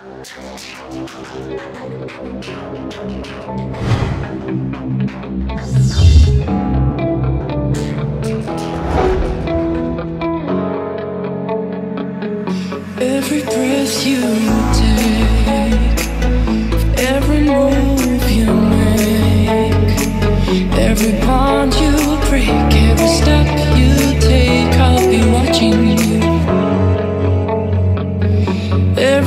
Every breath you take, every move you make, every bond you break, every step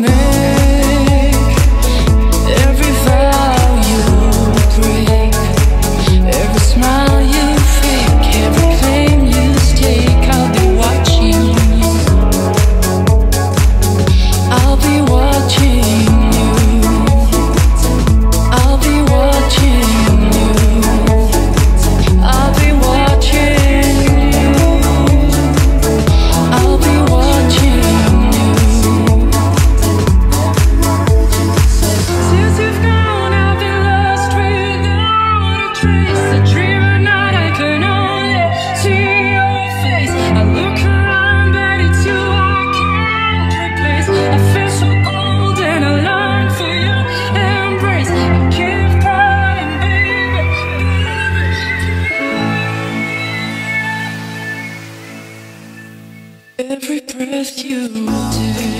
내 Every breath you take.